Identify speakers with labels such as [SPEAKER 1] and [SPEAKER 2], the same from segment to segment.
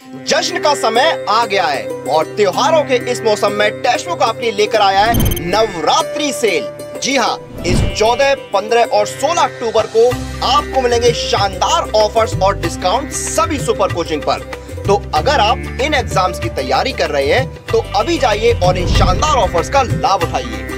[SPEAKER 1] जश्न का समय आ गया है और त्योहारों के इस मौसम में टेस्टबुक आपके लिए लेकर आया है नवरात्रि सेल। जी हाँ इस 14, 15 और 16 अक्टूबर को आपको मिलेंगे शानदार ऑफर्स और डिस्काउंट सभी सुपर कोचिंग पर। तो अगर आप इन एग्ज़ाम्स की तैयारी कर रहे हैं तो अभी जाइए और इन शानदार ऑफर्स का लाभ उठाइए।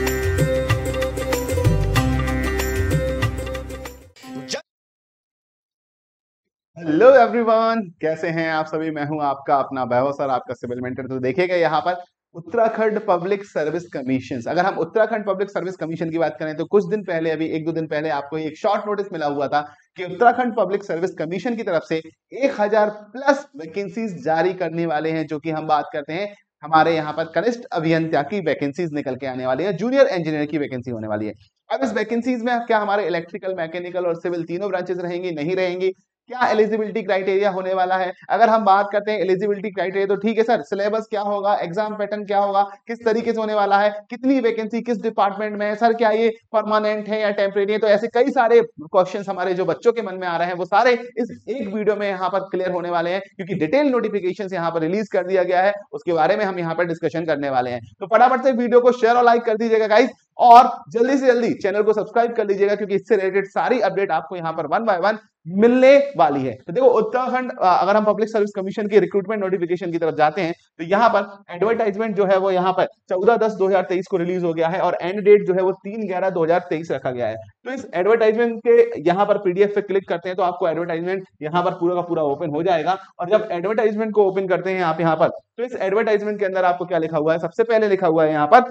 [SPEAKER 2] हेलो एवरीवन कैसे हैं आप सभी? मैं हूँ आपका, अपना वैभव सर, आपका सिविल मेंटर। तो देखिएगा यहाँ पर उत्तराखंड पब्लिक सर्विस कमीशन अगर हम उत्तराखंड पब्लिक सर्विस कमीशन की बात करें तो कुछ दिन पहले, अभी एक दो दिन पहले आपको एक शॉर्ट नोटिस मिला हुआ था कि उत्तराखंड पब्लिक सर्विस कमीशन की तरफ़ से 1000 प्लस वैकेंसीज जारी करने वाले हैं, जो कि हम बात करते हैं, हमारे यहाँ पर कनिष्ठ अभियंता की वैकेंसीज निकल के आने वाली है, जूनियर इंजीनियर की वैकेंसी होने वाली है। अब इस वैकेंसीज में क्या हमारे इलेक्ट्रिकल, मैकेनिकल और सिविल तीनों ब्रांचेस रहेंगी? नहीं रहेंगी। क्या एलिजिबिलिटी क्राइटेरिया होने वाला है? अगर हम बात करते हैं एलिजिबिलिटी क्राइटेरिया तो ठीक है सर सिलेबस क्या होगा? एग्ज़ाम पैटर्न क्या होगा? किस तरीके से होने वाला है? कितनी वैकेंसी किस डिपार्टमेंट में है? सर, क्या ये परमानेंट है या टेम्परेरी है? तो ऐसे कई सारे क्वेश्चन हमारे जो बच्चों के मन में आ रहे हैं, वो सारे इस एक वीडियो में यहाँ पर क्लियर होने वाले हैं, क्योंकि डिटेल नोटिफिकेशन यहाँ पर रिलीज़ कर दिया गया है, उसके बारे में हम यहाँ पर डिस्कशन करने वाले हैं। तो फटाफट से वीडियो को शेयर और लाइक कर दीजिएगा गाइज़ और जल्दी से जल्दी चैनल को सब्सक्राइब कर लीजिएगा, क्योंकि इससे रिलेटेड सारी अपडेट आपको यहाँ पर वन बाय वन मिलने वाली है। तो देखो, उत्तराखंड अगर हम पब्लिक सर्विस कमीशन की रिक्रूटमेंट नोटिफिकेशन की तरफ़ जाते हैं तो यहाँ पर एडवर्टाइजमेंट जो है वो यहाँ पर चौदह दस दो को रिलीज़ हो गया है और एंड डेट जो है वो तीन ग्यारह दो रखा गया है। तो इस एडवर्टाइजमेंट के यहाँ पर पीडीएफ पे क्लिक करते हैं तो आपको एडवर्टाइजमेंट यहाँ पर पूरा का पूरा ओपन हो जाएगा। और जब एडवर्टाइजमेंट को ओपन करते हैं आप यहाँ पर तो इस एडवर्टाइजमेंट के अंदर आपको क्या लिखा हुआ है? सबसे पहले लिखा हुआ है यहाँ पर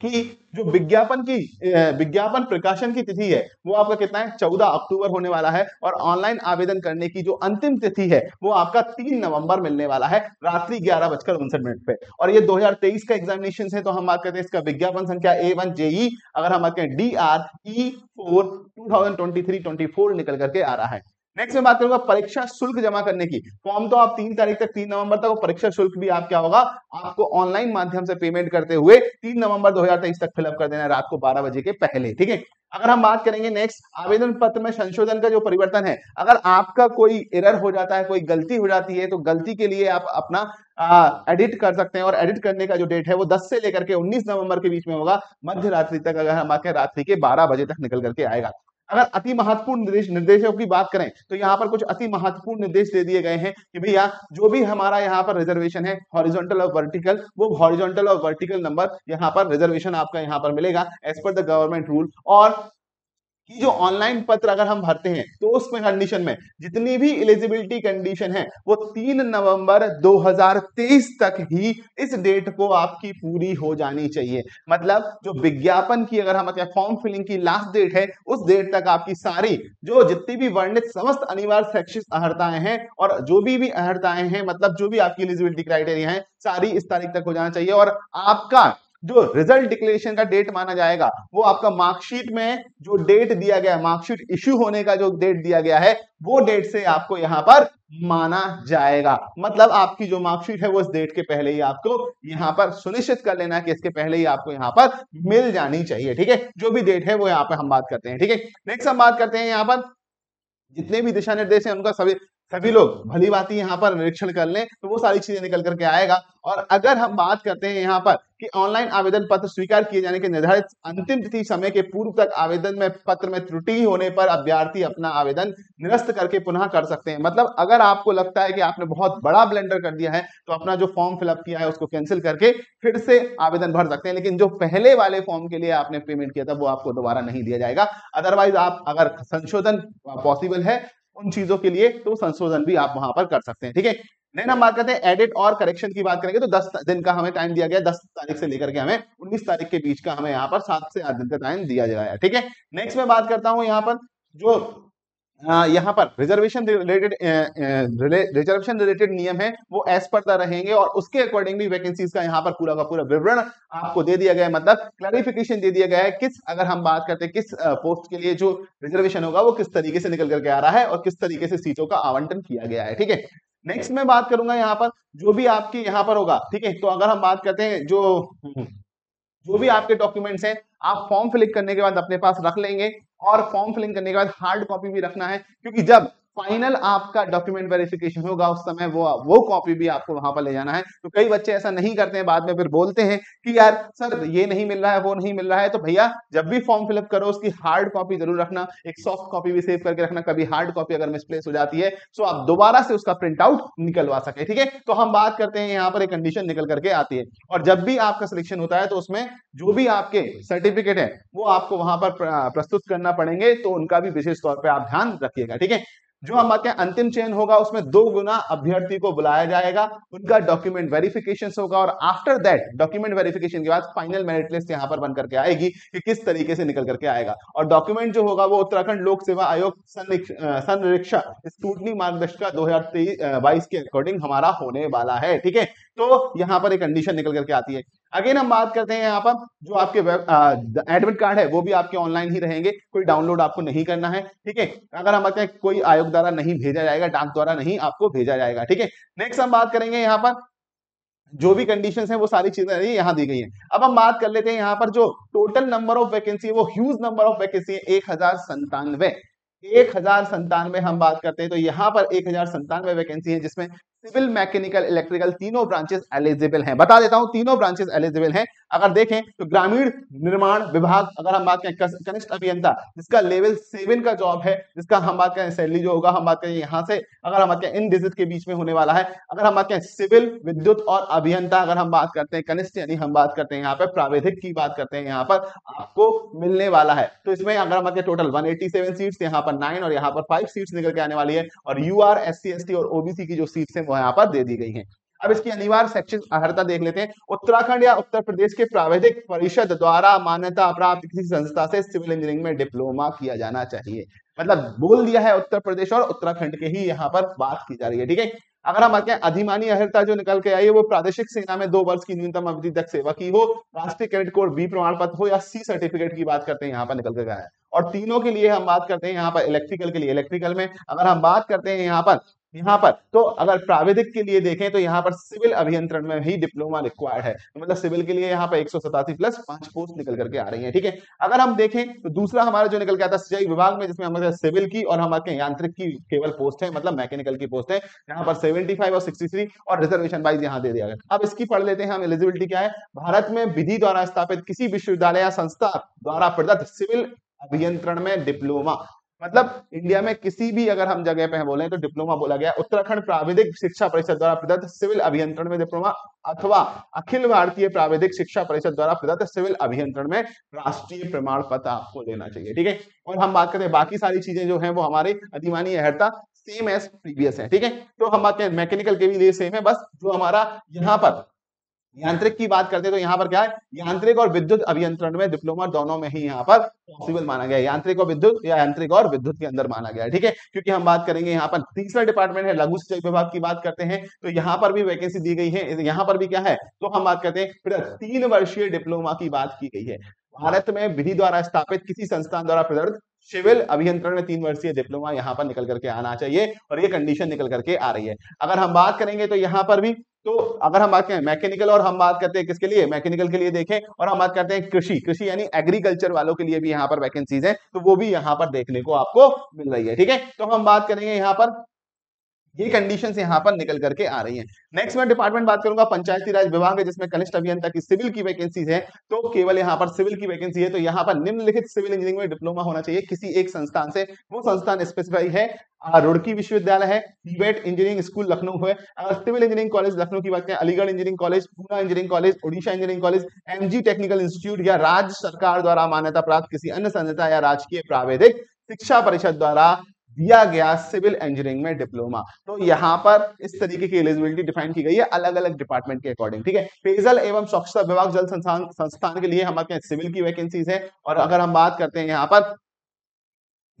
[SPEAKER 2] कि जो विज्ञापन की विज्ञापन प्रकाशन की तिथि है, वो आपका कितना है? चौदह अक्टूबर होने वाला है और ऑनलाइन आवेदन करने की जो अंतिम तिथि है, वो आपका तीन नवंबर मिलने वाला है, रात्रि ग्यारह बजकर उनसठ मिनट पे। और ये 2023 का एग्जामिनेशन है तो हम बात करते हैं इसका विज्ञापन संख्या ए वन जेई अगर हम बात करें D R E four two thousand twenty three twenty four निकल करके आ रहा है। नेक्स्ट में बात करूँगा परीक्षा शुल्क जमा करने की। फॉर्म तो आप तीन तारीख तक, तीन नवंबर तक परीक्षा शुल्क भी आप क्या होगा? आपको ऑनलाइन माध्यम से पेमेंट करते हुए तीन नवंबर 2023 तक फिलअप कर देना रात को 12 बजे के पहले, ठीक है? अगर हम बात करेंगे नेक्स्ट आवेदन पत्र में संशोधन का जो परिवर्तन है, अगर आपका कोई एरर हो जाता है, कोई गलती हो जाती है तो गलती के लिए आप अपना एडिट कर सकते हैं। और एडिट करने का जो डेट है वो 10 से लेकर के 19 नवंबर के बीच में होगा। मध्य रात्रि तक अगर हम बात करें रात्रि के 12 बजे तक निकल करके आएगा। अगर अति महत्वपूर्ण निर्देश, निर्देशों की बात करें तो यहाँ पर कुछ अति महत्वपूर्ण निर्देश दे दिए गए हैं कि भैया, जो भी हमारा यहाँ पर रिजर्वेशन है हॉरिजॉन्टल और वर्टिकल वो हॉरिजॉन्टल और वर्टिकल नंबर यहाँ पर रिजर्वेशन आपका यहाँ पर मिलेगा as per the government rule और कि जो ऑनलाइन पत्र अगर हम भरते हैं तो उसमें कंडीशन में जितनी भी एलिजिबिलिटी कंडीशन है, वो तीन नवंबर 2023 तक ही इस डेट को आपकी पूरी हो जानी चाहिए। मतलब जो विज्ञापन की अगर हम फॉर्म फिलिंग की लास्ट डेट है, उस डेट तक आपकी सारी, जो जितनी भी वर्णित समस्त अनिवार्य शैक्षिक अहर्ताएँ हैं और जो भी भी अहर्ताएँ हैं मतलब जो भी आपकी एलिजिबिलिटी क्राइटेरिया है, सारी इस तारीख तक हो जाना चाहिए और आपका जो रिज़ल्ट डिक्लेरेशन का डेट माना जाएगा, वो आपका मार्कशीट में जो डेट दिया गया है मार्कशीट इश्यू होने का जो डेट दिया गया है, वो डेट से आपको यहाँ पर माना जाएगा। मतलब आपकी जो मार्कशीट है, वो इस डेट के पहले ही आपको यहाँ पर सुनिश्चित कर लेना कि इसके पहले ही आपको यहाँ पर मिल जानी चाहिए, ठीक है? जो भी डेट है, वो यहाँ पर हम बात करते हैं, ठीक है? नेक्स्ट हम बात करते हैं यहाँ पर। जितने भी दिशा निर्देश हैं, उनका सभी सभी लोग भली बात यहाँ पर निरीक्षण कर लें तो वो सारी चीज़ें निकल करके आएगा। और अगर हम बात करते हैं यहाँ पर कि ऑनलाइन आवेदन पत्र स्वीकार किए जाने के निर्धारित अंतिम तिथि समय के पूर्व तक आवेदन में, पत्र में त्रुटि होने पर अभ्यर्थी अपना आवेदन निरस्त करके पुनः कर सकते हैं। मतलब अगर आपको लगता है कि आपने बहुत बड़ा ब्लेंडर कर दिया है तो अपना जो फॉर्म फिलअप किया है उसको कैंसिल करके फिर से आवेदन भर सकते हैं। लेकिन जो पहले वाले फॉर्म के लिए आपने पेमेंट किया था, वो आपको दोबारा नहीं दिया जाएगा। अदरवाइज़ आप अगर संशोधन पॉसिबल है उन चीज़ों के लिए तो संशोधन भी आप वहाँ पर कर सकते हैं, ठीक है? नहीं हम बात करते हैं एडिट और करेक्शन की बात करेंगे तो 10 दिन का हमें टाइम दिया गया 10 तारीख से लेकर के हमें 19 तारीख के बीच का हमें यहाँ पर सात से आठ दिन का टाइम दिया जाएगा ठीक है? नेक्स्ट मैं बात करता हूँ यहाँ पर जो यहाँ पर रिजर्वेशन रिलेटेड रिजर्वेशन रिलेटेड नियम है, वो एज पर रहेंगे और उसके अकॉर्डिंगली वैकेंसीज का यहाँ पर पूरा का पूरा विवरण आपको दे दिया गया मतलब क्लैरिफिकेशन दे दिया गया है किस, अगर हम बात करते हैं किस पोस्ट के लिए जो रिजर्वेशन होगा वो किस तरीके से निकल करके आ रहा है और किस तरीके से सीटों का आवंटन किया गया है, ठीक है? नेक्स्ट में बात करूँगा यहाँ पर, जो भी आपके यहाँ पर होगा, ठीक है? तो अगर हम बात करते हैं जो जो भी आपके डॉक्यूमेंट्स हैं, आप फॉर्म फिलिंग करने के बाद अपने पास रख लेंगे। और फॉर्म फिलिंग करने के बाद हार्ड कॉपी भी रखना है क्योंकि जब फाइनल आपका डॉक्यूमेंट वेरिफिकेशन होगा, उस समय वो वो कॉपी भी आपको वहाँ पर ले जाना है। तो कई बच्चे ऐसा नहीं करते हैं, बाद में फिर बोलते हैं कि यार, सर, ये नहीं मिल रहा है, वो नहीं मिल रहा है। तो भैया, जब भी फॉर्म फिलअप करो, उसकी हार्ड कॉपी ज़रूर रखना, एक सॉफ्ट कॉपी भी सेव करके रखना, कभी हार्ड कॉपी अगर मिसप्लेस हो जाती है तो आप दोबारा से उसका प्रिंट आउट निकलवा सके, ठीक है? तो हम बात करते हैं, यहाँ पर एक कंडीशन निकल करके आती है। और जब भी आपका सिलेक्शन होता है तो उसमें जो भी आपके सर्टिफिकेट है, वो आपको वहाँ पर प्रस्तुत करना पड़ेंगे तो उनका भी विशेष तौर पर आप ध्यान रखिएगा, ठीक है? जो हम बात अंतिम चयन होगा, उसमें दो गुना अभ्यर्थी को बुलाया जाएगा, उनका डॉक्यूमेंट वेरिफिकेशन होगा और आफ्टर दैट डॉक्यूमेंट वेरिफिकेशन के बाद फाइनल मेरिट लिस्ट यहाँ पर बन करके आएगी कि किस तरीके से निकल करके आएगा। और डॉक्यूमेंट जो होगा वो उत्तराखंड लोक सेवा आयोग संरक्षा स्टूडनी मार्गदर्शिका दो हज़ार के अकॉर्डिंग हमारा होने वाला है, ठीक है? तो यहाँ पर एक कंडीशन निकल करके आती है। अगेन हम बात करते हैं यहाँ पर, जो आपके एडमिट कार्ड है, वो भी आपके ऑनलाइन ही रहेंगे। कोई डाउनलोड आपको नहीं करना है, ठीक है? अगर हम बात कोई आयोग द्वारा नहीं भेजा जाएगा, डाक द्वारा नहीं आपको भेजा जाएगा, ठीक है? नेक्स्ट हम बात करेंगे यहाँ पर, जो भी कंडीशन है वो सारी चीज़ें यहाँ दी गई है। अब हम बात कर लेते हैं यहाँ पर जो टोटल नंबर ऑफ़ वैकेंसी है, वो ह्यूज नंबर ऑफ़ वैकेंसी है, एक हज़ार संतानवे एक हज़ार संतानवे हम बात करते हैं तो यहाँ पर एक हज़ार संतानवे वैकेंसी है, जिसमें सिविल, मैकेनिकल, इलेक्ट्रिकल तीनों ब्रांचेस एलिजिबल हैं। बता देता हूँ, तीनों ब्रांचेस एलिजिबल हैं। अगर देखें तो ग्रामीण निर्माण विभाग, अगर हम बात करें कनिष्ठ अभियंता, जिसका लेवल सेवन का जॉब है, जिसका हम बात करें सैलरी जो होगा, हम बात करें यहाँ से, अगर हम बात करें इन डिजिट के बीच में होने वाला है। अगर हम बात करें सिविल, विद्युत और अभियंता, अगर हम बात करते हैं कनिष्ठ, यानी हम बात करते हैं यहाँ पर, प्राविधिक की बात करते हैं यहाँ पर, आपको मिलने वाला है। तो इसमें अगर हम बात करें टोटल वन एट्टी सीट्स यहाँ पर नाइन और यहाँ पर फाइव सीट्स निकल के आने वाली है। और यू आर एस सी और ओबीसी की जो सीट्स है वो यहाँ पर दे दी गई है। अब इसकी अनिवार्य सेक्शन अर्हता देख लेते हैं। उत्तराखंड या उत्तर प्रदेश के प्राविधिक परिषद द्वारा मान्यता प्राप्त किसी संस्था से सिविल इंजीनियरिंग में डिप्लोमा किया जाना चाहिए। मतलब बोल दिया है उत्तर प्रदेश और उत्तराखंड के ही यहाँ पर बात की जा रही है, ठीक है? अगर हम बात अधिमानी अहर्ता जो निकल के आई है, वो प्रादेशिक सेना में दो वर्ष की न्यूनतम अवधि तक सेवा की हो, राष्ट्रीय क्रेडिट कोड बी प्रमाण पत्र हो या सी सर्टिफिकेट की बात करते हैं, यहाँ पर निकल के गया है। और तीनों के लिए हम बात करते हैं यहाँ पर इलेक्ट्रिकल के लिए। इलेक्ट्रिकल में अगर हम बात करते हैं यहाँ पर यहाँ पर। तो अगर प्राविधिक के लिए देखें तो यहाँ पर सिविल अभियंत्रण में ही डिप्लोमा रिक्वायर्ड है। तो मतलब सिविल के लिए यहाँ पर एक सौ सतासी प्लस पाँच पोस्ट निकल करके आ रही है, ठीक है? अगर हम देखें तो दूसरा हमारा जो निकल के आता है सिंचाई विभाग में, जिसमें हमारे सिविल की और हमारे यांत्रिक की केवल पोस्ट है मतलब मैकेनिकल की पोस्ट है, यहाँ पर सेवेंटी और सिक्सटी और रिजर्वेशन वाइज यहाँ दे दिया गया। अब इसकी पढ़ लेते हैं हम एलिजिबिलिटी क्या है? भारत में विधि द्वारा स्थापित किसी विश्वविद्यालय या संस्था द्वारा प्रदत्त सिविल अभियंत्रण में डिप्लोमा। मतलब इंडिया में किसी भी अगर हम जगह पे बोले तो डिप्लोमा बोला गया। उत्तराखंड प्राविधिक शिक्षा परिषद द्वारा प्रदत्त सिविल अभियंत्रण में डिप्लोमा अथवा अखिल भारतीय प्राविधिक शिक्षा परिषद द्वारा प्रदत्त सिविल अभियंत्रण में राष्ट्रीय प्रमाण पत्र आपको लेना चाहिए ठीक है? और हम बात करें बाकी सारी चीज़ें जो है वो हमारे अधिमानी अहर्ता सेम एज प्रीवियस है ठीक है? तो हम बात करें मैकेनिकल के भी लिए सेम है बस जो हमारा यहाँ पर यांत्रिक की बात करते हैं तो यहाँ पर क्या है? यांत्रिक और विद्युत अभियंत्रण में डिप्लोमा दोनों में ही यहाँ पर पॉसिबल माना गया यांत्रिक और विद्युत या यांत्रिक और विद्युत के अंदर माना गया ठीक है? क्योंकि हम बात करेंगे यहाँ पर तीसरा डिपार्टमेंट है, लघु सिंचाई विभाग की बात करते हैं तो यहाँ पर भी वैकेंसी दी गई है। यहाँ पर भी क्या है? तो हम बात करते हैं, फिर तीन वर्षीय डिप्लोमा की बात की गई है। भारत में विधि द्वारा स्थापित किसी संस्थान द्वारा प्रदर्शित सिविल अभियंत्रण में तीन वर्षीय डिप्लोमा यहाँ पर निकल करके आना चाहिए और ये कंडीशन निकल करके आ रही है। अगर हम बात करेंगे तो यहाँ पर भी तो अगर हम बात करें मैकेनिकल और हम बात करते हैं किसके लिए? मैकेनिकल के लिए देखें और हम बात करते हैं कृषि। कृषि यानी एग्रीकल्चर वालों के लिए भी यहाँ पर वैकेंसीज है तो वो भी यहाँ पर देखने को आपको मिल रही है, ठीक है? तो हम बात करेंगे यहाँ पर ये कंडीशंस यहाँ पर निकल करके आ रही हैं। नेक्स्ट मैं डिपार्टमेंट बात करूँगा, पंचायती राज विभाग है, जिसमें कनिष्ठ अभियंता की सिविल की वैकेंसी है। तो केवल यहाँ पर सिविल की वैकेंसी है तो यहाँ पर निम्नलिखित सिविल इंजीनियरिंग में डिप्लोमा होना चाहिए किसी एक संस्थान से। वो संस्थान स्पेसिफाई है रुड़की विश्वविद्यालय है टीबेट इंजीनियरिंग स्कूल लखनऊ है सिविल इंजीनियरिंग कॉलेज लखनऊ की बात करें, Aligarh engineering college Poona engineering college Odisha engineering college MG technical institute या राज्य सरकार द्वारा मान्यता प्राप्त किसी अन्य संस्था या राजकीय प्रावेदिक शिक्षा परिषद द्वारा दिया गया सिविल इंजीनियरिंग में डिप्लोमा तो यहाँ पर इस तरीके की एलिजिबिलिटी डिफाइन की गई है अलग अलग डिपार्टमेंट के अकॉर्डिंग ठीक है? पेयजल एवं स्वच्छता विभाग जल संस्थान संस्थान के लिए हमारे सिविल की वैकेंसीज है और अगर हम बात करते हैं यहाँ पर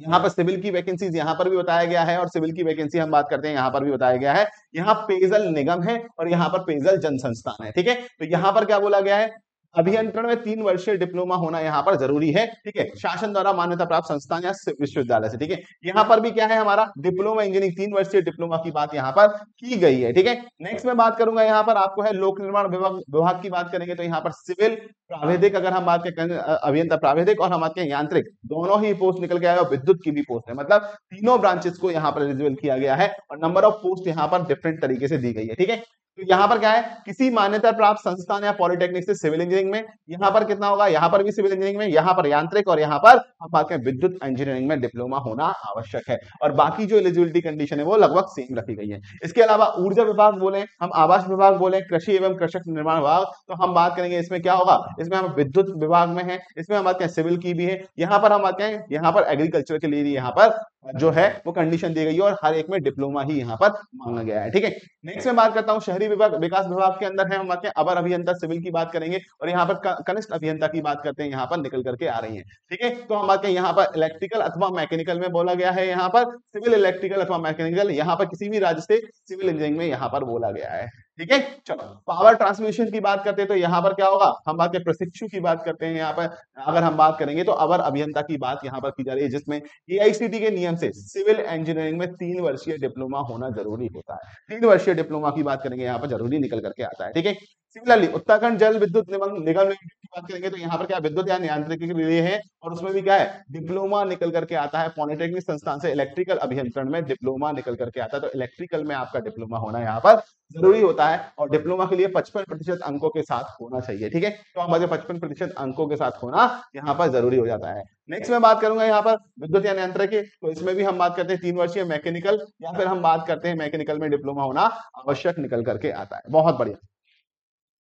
[SPEAKER 2] यहाँ पर सिविल की वैकेंसीज यहाँ पर भी बताया गया है और सिविल की वैकेंसी हम बात करते हैं यहाँ पर भी बताया गया है। यहाँ पेयजल निगम है और यहाँ पर पेयजल जन संस्थान है, ठीक है? तो यहाँ पर क्या बोला गया है? अभियंत्रण में तीन वर्षीय डिप्लोमा होना यहाँ पर ज़रूरी है, ठीक है? शासन द्वारा मान्यता प्राप्त संस्थान या विश्वविद्यालय से, ठीक है? यहाँ पर भी क्या है हमारा? डिप्लोमा इंजीनियरिंग, तीन वर्षीय डिप्लोमा की बात यहाँ पर की गई है, ठीक है? नेक्स्ट में बात करूँगा यहाँ पर आपको है लोक निर्माण विभाग की बात करेंगे तो यहाँ पर सिविल, प्राविधिक अगर हम बात करें अभियंता प्राविधिक और हम बात करें यांत्रिक, दोनों ही पोस्ट निकल के आए और विद्युत की भी पोस्ट है। मतलब तीनों ब्रांचेस को यहाँ पर एलिजिबल किया गया है और नंबर ऑफ़ पोस्ट यहाँ पर डिफरेंट तरीके से दी गई है, ठीक है? तो यहाँ पर क्या है? किसी मान्यता प्राप्त संस्थान या पॉलिटेक्निक से सिविल इंजीनियरिंग में, यहाँ पर कितना होगा? यहाँ पर भी सिविल इंजीनियरिंग में, यहाँ पर यांत्रिक और यहाँ पर हम बात करें विद्युत इंजीनियरिंग में डिप्लोमा होना आवश्यक है। और बाकी जो एलिजिबिलिटी कंडीशन है, वो लगभग सेम रखी गई है। इसके अलावा ऊर्जा विभाग बोले, हम आवास विभाग बोले, कृषि एवं कृषक निर्माण विभाग तो हम बात करेंगे इसमें क्या होगा? इसमें हम विद्युत विभाग में है, इसमें हम बात करें सिविल की भी है। यहाँ पर हम बात करें, यहाँ पर एग्रीकल्चर के लिए यहाँ पर जो है वो कंडीशन दी गई है और हर एक में डिप्लोमा ही यहाँ पर मांगा गया है। ठीक है? नेक्स्ट में बात करता हूँ शहरी विभाग, विकास विभाग के अंदर है। हम बात अबर अभियंता, सिविल की बात करेंगे और यहाँ पर कनिष्ठ अभियंता की बात करते हैं। यहाँ पर निकल करके आ रही है। ठीक है? तो हम बात यहाँ पर इलेक्ट्रिकल अथवा मैकेनिकल में बोला गया है यहाँ पर। सिविल इलेक्ट्रिकल अथवा मैकेनिकल यहाँ पर किसी भी राज्य से सिविल इंजीनियरिंग में यहाँ पर बोला गया है। ठीक है? चलो पावर ट्रांसमिशन की बात करते हैं तो यहाँ पर क्या होगा? हम बात करें प्रशिक्षु की बात करते हैं यहाँ पर। अगर हम बात करेंगे तो अवर अभियंता की बात यहाँ पर की जा रही है, जिसमें एआईसीटी के नियम से सिविल इंजीनियरिंग में तीन वर्षीय डिप्लोमा होना ज़रूरी होता है। तीन वर्षीय डिप्लोमा की बात करेंगे, यहाँ पर ज़रूरी निकल करके आता है, ठीक है? सिमिलरली उत्तराखंड जल विद्युत निगम बात करेंगे तो यहाँ पर क्या विद्युत या यांत्रिकी के लिए है और उसमें भी क्या है? डिप्लोमा निकल करके आता है, पॉलिटेक्निक संस्थान से इलेक्ट्रिकल अभियंत्रण में डिप्लोमा निकल करके आता है तो इलेक्ट्रिकल में आपका डिप्लोमा होना यहाँ पर ज़रूरी होता है और डिप्लोमा के लिए पचपन प्रतिशत अंकों के साथ होना चाहिए, ठीक है? तो हमारे पचपन प्रतिशत अंकों के साथ होना यहाँ पर ज़रूरी हो जाता है। नेक्स्ट में बात करूँगा यहाँ पर विद्युत या यंत्र की तो इसमें भी हम बात करते हैं तीन वर्षीय मैकेनिकल, या फिर हम बात करते हैं मैकेनिकल में डिप्लोमा होना आवश्यक निकल करके आता है। बहुत बढ़िया।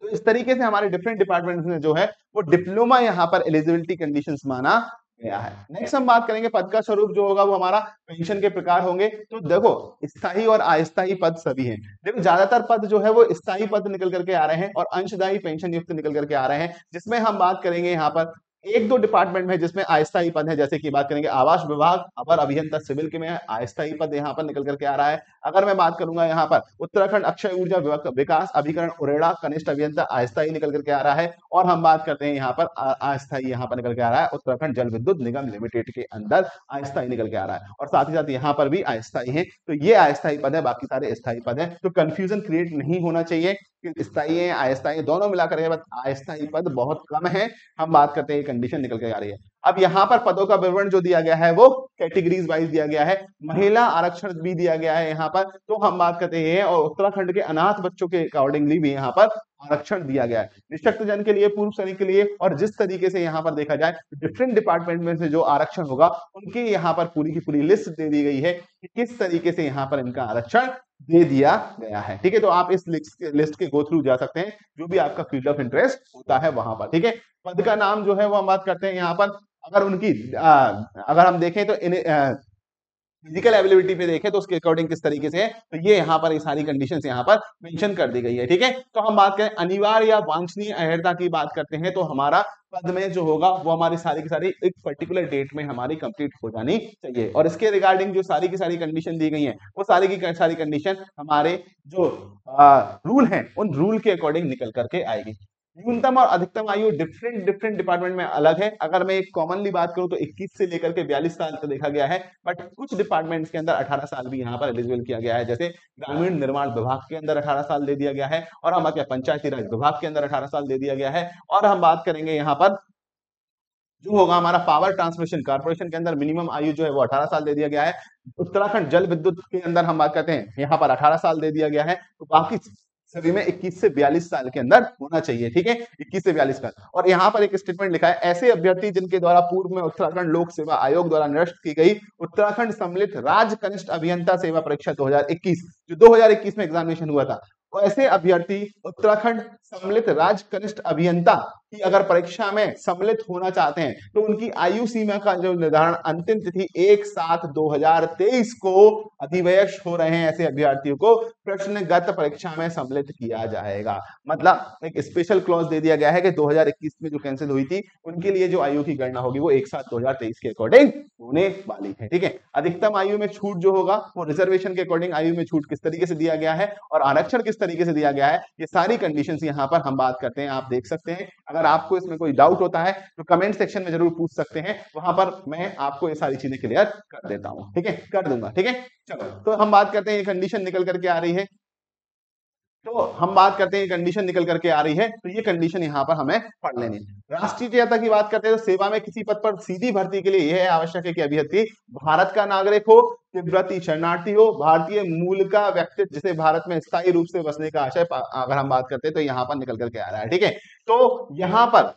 [SPEAKER 2] तो इस तरीके से हमारे डिफरेंट डिपार्टमेंट में जो है, वो डिप्लोमा यहाँ पर एलिजिबिलिटी कंडीशन माना गया है। नेक्स्ट हम बात करेंगे पद का स्वरूप जो होगा, वो हमारा पेंशन के प्रकार होंगे। तो देखो, स्थायी और अस्थायी पद सभी हैं। देखो, ज़्यादातर पद जो है, वो स्थायी पद निकल करके आ रहे हैं और अंशदायी पेंशन युक्त निकल करके आ रहे हैं, जिसमें हम बात करेंगे यहाँ पर एक दो डिपार्टमेंट में जिसमें अस्थायी पद है। जैसे कि बात करेंगे आवास विभाग, अपर अभियंता सिविल के में अस्थायी पद यहाँ पर निकल करके आ रहा है। अगर मैं बात करूँगा यहाँ पर, उत्तराखंड अक्षय ऊर्जा विकास अभिकरण उरेड़ा कनिष्ठ अभियंता अस्थायी निकल करके आ रहा है और हम बात करते हैं यहाँ पर अस्थायी यहाँ पर निकल के आ रहा है, उत्तराखंड जल विद्युत निगम लिमिटेड के अंदर अस्थायी निकल के आ रहा है। और साथ ही साथ यहाँ पर भी अस्थायी है तो ये अस्थायी पद है, बाकी सारे स्थायी पद है तो कंफ्यूजन क्रिएट नहीं होना चाहिए स्थायी है, अस्थायी दोनों मिलाकर अस्थायी पद बहुत कम है। हम बात करते हैं कंडीशन निकल के आ रही है। अब यहाँ पर पदों का विवरण जो दिया गया है, वो कैटेगरीज वाइज दिया गया है। महिला आरक्षण भी दिया गया है यहाँ पर। तो हम बात करते हैं, और उत्तराखंड के अनाथ बच्चों के अकॉर्डिंगली भी यहाँ पर आरक्षण दिया गया है। निशक्त जन के लिए, पूर्व सैनिक के लिए, और जिस तरीके से यहाँ पर देखा जाए डिफरेंट डिपार्टमेंट में से जो आरक्षण होगा, उनके यहाँ पर पूरी की पूरी लिस्ट दे दी गई है कि किस तरीके से यहाँ पर इनका आरक्षण दे दिया गया है। ठीक है तो आप इस लिस्ट के गो थ्रू जा सकते हैं। जो भी आपका फ़ील्ड ऑफ़ इंटरेस्ट होता है वहाँ पर। ठीक है, पद का नाम जो है वो हम बात करते हैं यहाँ पर। अगर उनकी आ, अगर हम देखें तो इन फ़िज़िकल एबिलिटी पे देखें तो उसके अकॉर्डिंग किस तरीके से है तो ये यहाँ पर ये सारी कंडीशन यहाँ पर मेंशन कर दी गई है ठीक है? तो हम बात करें अनिवार्य या वांछनीय अहर्ता की बात करते हैं तो हमारा पद में जो होगा वो हमारी सारी की सारी एक पर्टिकुलर डेट में हमारी कंप्लीट हो जानी चाहिए। और इसके रिगार्डिंग जो सारी की सारी कंडीशन दी गई है वो सारी की सारी कंडीशन हमारे जो आ, रूल है उन रूल के अकॉर्डिंग निकल करके आएगी। न्यूनतम और अधिकतम आयु डिफरेंट डिफरेंट डिपार्टमेंट में अलग है। अगर मैं एक कॉमनली बात करूँ तो 21 से लेकर के 42 साल तक देखा गया है बट कुछ डिपार्टमेंट्स के अंदर 18 साल भी यहाँ पर एलिजिबल किया गया है। जैसे ग्रामीण निर्माण विभाग के अंदर 18 साल दे दिया गया है, और हम क्या पंचायती राज विभाग के अंदर अठारह साल दे दिया गया है, और हम बात करेंगे यहाँ पर जो होगा हमारा पावर ट्रांसमिशन कॉर्पोरेशन के अंदर मिनिमम आयु जो है वो अठारह साल दे दिया गया है। उत्तराखंड जल विद्युत के अंदर हम बात करते हैं, यहाँ पर अठारह साल दे दिया गया है। तो बाकी सभी में 21 से 42 साल के अंदर होना चाहिए, ठीक है? 21 से 42 साल। और यहाँ पर एक स्टेटमेंट लिखा है, ऐसे अभ्यर्थी जिनके द्वारा पूर्व में उत्तराखंड लोक सेवा आयोग द्वारा निरस्त की गई, उत्तराखंड सम्मिलित राज्य कनिष्ठ अभियंता सेवा परीक्षा 2021 जो 2021 में एग्जामिनेशन हुआ था ऐसे अभ्यर्थी उत्तराखंड सम्मिलित राज्य कनिष्ठ अभियंता कि अगर परीक्षा में सम्मिलित होना चाहते हैं तो उनकी आयु सीमा का जो निर्धारण अंतिम तिथि एक सात दो हज़ार तेईस को अधिवयस हो रहे हैं, ऐसे अभ्यर्थियों को प्रश्नगत परीक्षा में सम्मिलित किया जाएगा। मतलब एक स्पेशल क्लॉज दे दिया गया है कि 2021 में जो कैंसिल हुई थी, उनके लिए जो आयु की गणना होगी वो एक सात दो के अकॉर्डिंग होने वाली है। ठीक है? अधिकतम आयु में छूट जो होगा, वो रिजर्वेशन के अकॉर्डिंग आयु में छूट किस तरीके से दिया गया है और आरक्षण किस तरीके से दिया गया है, ये सारी कंडीशन यहाँ पर हम बात करते हैं, आप देख सकते हैं। अगर अगर आपको इसमें कोई डाउट होता है तो कमेंट सेक्शन में ज़रूर पूछ सकते हैं। वहाँ पर मैं आपको ये सारी चीज़ें क्लियर कर देता हूँ। ठीक है? कर दूँगा ठीक है? चलो। तो हम बात करते हैं ये कंडीशन निकल करके आ रही है। तो हम बात करते हैं कंडीशन निकल करके आ रही है तो ये कंडीशन यहाँ पर हमें पढ़ लेनी है। राष्ट्रीयता की बात करते हैं तो सेवा में किसी पद पर सीधी भर्ती के लिए यह आवश्यक है कि अभ्यर्थी भारत का नागरिक हो तिब्बती शरणार्थी हो, भारतीय मूल का व्यक्ति जिसे भारत में स्थायी रूप से बसने का आशय अगर हम बात करते हैं तो यहाँ पर निकल करके आ रहा है, ठीक है? तो यहाँ पर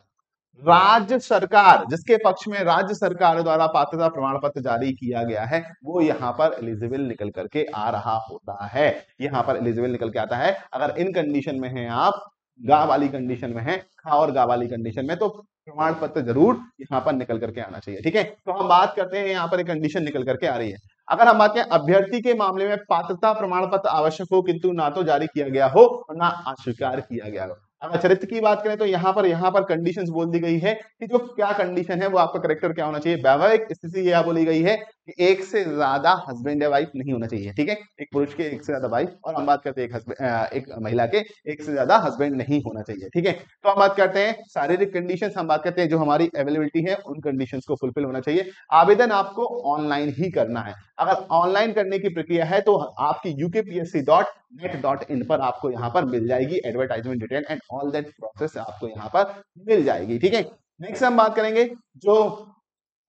[SPEAKER 2] राज्य सरकार, जिसके पक्ष में राज्य सरकार द्वारा पात्रता प्रमाण पत्र जारी किया गया है, वो यहाँ पर एलिजिबल निकल करके आ रहा होता है। यहाँ पर एलिजिबल निकल के आता है। अगर इन कंडीशन में है आप, गा वाली कंडीशन में है, खा और गा वाली कंडीशन में तो प्रमाण पत्र ज़रूर यहाँ पर निकल करके आना चाहिए, ठीक है? तो हम बात करते हैं यहाँ पर एक कंडीशन निकल करके आ रही है। अगर हम बात करें अभ्यर्थी के मामले में पात्रता प्रमाण पत्र आवश्यक हो, किंतु ना तो जारी किया गया हो और ना अस्वीकार किया गया हो। अगर चरित्र की बात करें तो यहाँ पर यहाँ पर कंडीशंस बोल दी गई है कि जो क्या कंडीशन है, वो आपका करेक्टर क्या होना चाहिए? वैवाहिक स्थिति यह बोली गई है एक से ज़्यादा हस्बैंड या वाइफ नहीं होना चाहिए, ठीक है? एक पुरुष के एक से ज़्यादा वाइफ और हम बात करते हैं एक हस्बैंड एक महिला के एक से ज़्यादा हस्बैंड नहीं होना चाहिए, ठीक है? तो हम बात करते हैं शारीरिक कंडीशन हम बात करते हैं जो हमारी अवेलेबिलिटी है, उन कंडीशन को फुलफिल होना चाहिए। आवेदन आपको ऑनलाइन ही करना है। अगर ऑनलाइन करने की प्रक्रिया है तो आपकी UKPSC dot net dot in पर आपको यहाँ पर मिल जाएगी advertisement detail and all that process आपको यहाँ पर मिल जाएगी, ठीक है? नेक्स्ट हम बात करेंगे जो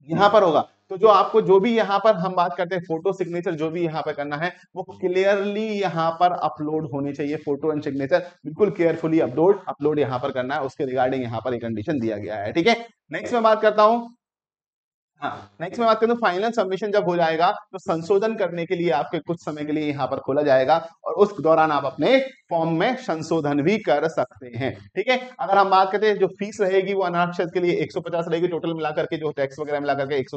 [SPEAKER 2] यहाँ पर होगा। तो जो आपको जो भी यहाँ पर हम बात करते हैं फ़ोटो सिग्नेचर जो भी यहाँ पर करना है, वो क्लियरली यहाँ पर अपलोड होने चाहिए फ़ोटो एंड सिग्नेचर बिल्कुल केयरफुली अपलोड अपलोड यहाँ पर करना है, उसके रिगार्डिंग यहाँ पर एक कंडीशन दिया गया है, ठीक है? नेक्स्ट मैं बात करता हूँ नेक्स्ट में बात करूँ फाइनल सबमिशन जब हो जाएगा तो संशोधन करने के लिए आपके कुछ समय के लिए यहाँ पर खोला जाएगा और उस दौरान आप अपने फॉर्म में संशोधन भी कर सकते हैं, ठीक है? अगर हम बात करते हैं, जो फ़ीस रहेगी वो अनारक्षत के लिए 150 रहेगी टोटल मिलाकर के जो टैक्स वगैरह मिलाकर के एक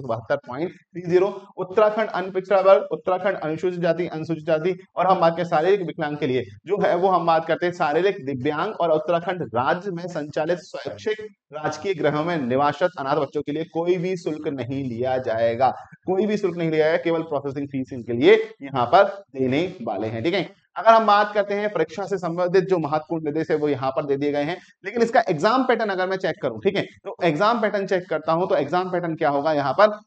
[SPEAKER 2] उत्तराखंड अनपिछड़ा वर्ग उत्तराखंड अनुसूचित जाति अनुसूचित जाति, और हम बात करें शारीरिक विकलांग के लिए, जो है वो हम बात करते हैं शारीरिक दिव्यांग और उत्तराखंड राज्य में संचालित स्वैच्छिक राजकीय ग्रहों में निवासरत अनाथ बच्चों के लिए कोई भी शुल्क नहीं। लिया जाएगा। कोई भी शुल्क नहीं लिया जाएगा केवल प्रोसेसिंग फ़ीस इनके लिए यहाँ पर देने वाले हैं, ठीक है? अगर हम बात करते हैं परीक्षा से संबंधित जो महत्वपूर्ण निर्देश है, वो यहाँ पर दे दिए गए हैं। लेकिन इसका एग्ज़ाम पैटर्न अगर मैं चेक करूँ, ठीक है? तो एग्ज़ाम पैटर्न चेक करता हूँ तो एग्ज़ाम पैटर्न क्या होगा यहाँ पर?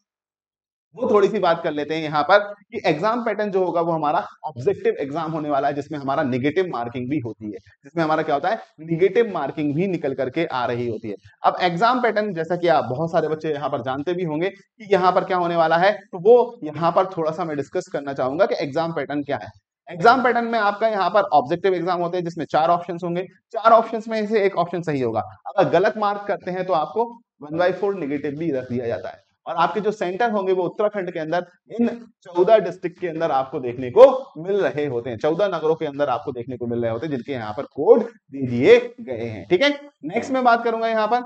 [SPEAKER 2] वो थोड़ी सी बात कर लेते हैं यहाँ पर कि एग्ज़ाम पैटर्न जो होगा वो हमारा ऑब्जेक्टिव एग्ज़ाम होने वाला है, जिसमें हमारा निगेटिव मार्किंग भी होती है। जिसमें हमारा क्या होता है? निगेटिव मार्किंग भी निकल करके आ रही होती है। अब एग्ज़ाम पैटर्न जैसा कि आप बहुत सारे बच्चे यहाँ पर जानते भी होंगे कि यहाँ पर क्या होने वाला है तो वो यहाँ पर थोड़ा सा मैं डिस्कस करना चाहूँगा कि एग्ज़ाम पैटर्न क्या है। एग्ज़ाम पैटर्न में आपका यहाँ पर ऑब्जेक्टिव एग्ज़ाम होते हैं, जिसमें चार ऑप्शन होंगे। चार ऑप्शन में से एक ऑप्शन सही होगा। अगर गलत मार्क करते हैं तो आपको वन बाई फोर निगेटिव भी रख दिया जाता है। और आपके जो सेंटर होंगे वो उत्तराखंड के अंदर, इन चौदह डिस्ट्रिक्ट के अंदर आपको देखने को मिल रहे होते हैं। चौदह नगरों के अंदर आपको देखने को मिल रहे होते हैं, जिनके यहाँ पर कोड दे दिए गए हैं। ठीक है? नेक्स्ट मैं बात करूँगा यहाँ पर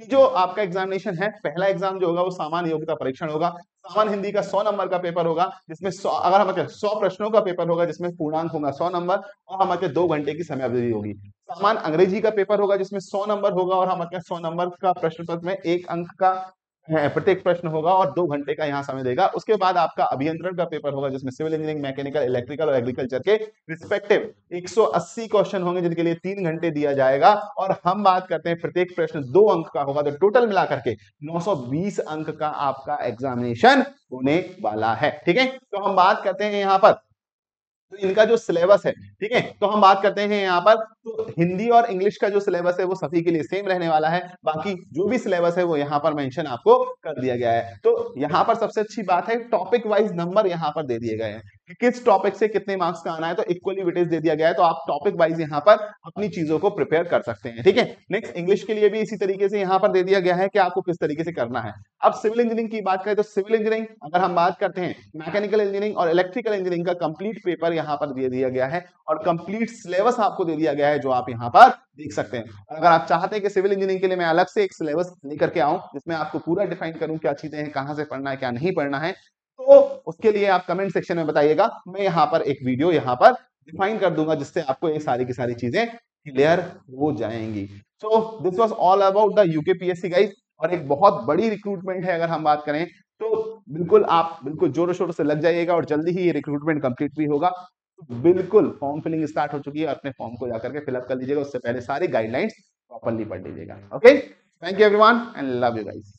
[SPEAKER 2] कि जो आपका एग्जामिनेशन है, पहला एग्ज़ाम जो होगा वो सामान्य योग्यता परीक्षण होगा। सामान्य हिंदी का सौ नंबर का पेपर होगा, जिसमें सौ, अगर हम सौ प्रश्नों का पेपर होगा, जिसमें पूर्णांक होगा सौ नंबर और हमारे दो घंटे की समय अवधि होगी। सामान्य अंग्रेज़ी का पेपर होगा, जिसमें सौ नंबर होगा और हमारे सौ नंबर का प्रश्न पत्र में एक अंक का प्रत्येक प्रश्न होगा और दो घंटे का यहाँ समय देगा। उसके बाद आपका अभियंत्रण का पेपर होगा, जिसमें सिविल इंजीनियरिंग, मैकेनिकल, इलेक्ट्रिकल और एग्रीकल्चर के रिस्पेक्टिव 180 क्वेश्चन होंगे, जिनके लिए तीन घंटे दिया जाएगा। और हम बात करते हैं, प्रत्येक प्रश्न दो अंक का होगा तो टोटल मिलाकर के 920 अंक का आपका एग्जामिनेशन होने वाला है। ठीक है? तो हम बात करते हैं यहाँ पर। तो इनका जो सिलेबस है, ठीक है? तो हम बात करते हैं यहाँ पर। तो हिंदी और इंग्लिश का जो सिलेबस है, वो सभी के लिए सेम रहने वाला है। बाकी जो भी सिलेबस है, वो यहाँ पर मेंशन आपको कर दिया गया है। तो यहाँ पर सबसे अच्छी बात है टॉपिक वाइज नंबर यहाँ पर दे दिए गए हैं। किस टॉपिक से कितने मार्क्स का आना है तो इक्वली वेटेज दे दिया गया है तो आप टॉपिक वाइज यहाँ पर अपनी चीज़ों को प्रिपेयर कर सकते हैं, ठीक है? नेक्स्ट इंग्लिश के लिए भी इसी तरीके से यहाँ पर दे दिया गया है कि आपको किस तरीके से करना है। अब सिविल इंजीनियरिंग की बात करें तो सिविल इंजीनियरिंग अगर हम बात करते हैं मैकेनिकल इंजीनियरिंग और इलेक्ट्रिकल इंजीनियरिंग का कंप्लीट पेपर यहाँ पर दे दिया गया है और कंप्लीट सिलेबस आपको दे दिया गया है, जो आप यहाँ पर देख सकते हैं। और अगर आप चाहते हैं कि सिविल इंजीनियरिंग के लिए मैं अलग से एक सिलेबस लेकर के आऊँ, जिसमें आपको पूरा डिफाइन करूँ क्या चीज़ें हैं, कहाँ से पढ़ना है, क्या नहीं पढ़ना है तो उसके लिए आप कमेंट सेक्शन में बताइएगा। मैं यहाँ पर एक वीडियो यहाँ पर डिफाइन कर दूँगा, जिससे आपको ये सारी की सारी चीज़ें क्लियर हो जाएँगी। So this was all about the UKPSC guys और एक बहुत बड़ी रिक्रूटमेंट है अगर हम बात करें तो बिल्कुल आप बिल्कुल जोरों शोरों से लग जाइएगा और जल्दी ही ये रिक्रूटमेंट कंप्लीट भी होगा। बिल्कुल फॉर्म फिलिंग स्टार्ट हो चुकी है, अपने फॉर्म को जाकर के फिलअप कर लीजिएगा, उससे पहले सारी गाइडलाइंस प्रॉपरली पढ़ लीजिएगा। Okay thank you everyone and love you guys